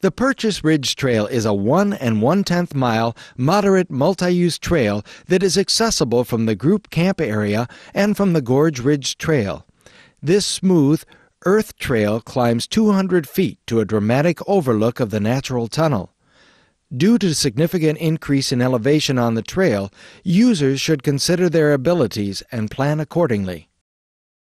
The Purchase Ridge Trail is a one and one tenth mile moderate multi use trail that is accessible from the group camp area and from the Gorge Ridge Trail. This smooth, earth trail climbs 200 feet to a dramatic overlook of the natural tunnel. Due to significant increase in elevation on the trail, users should consider their abilities and plan accordingly.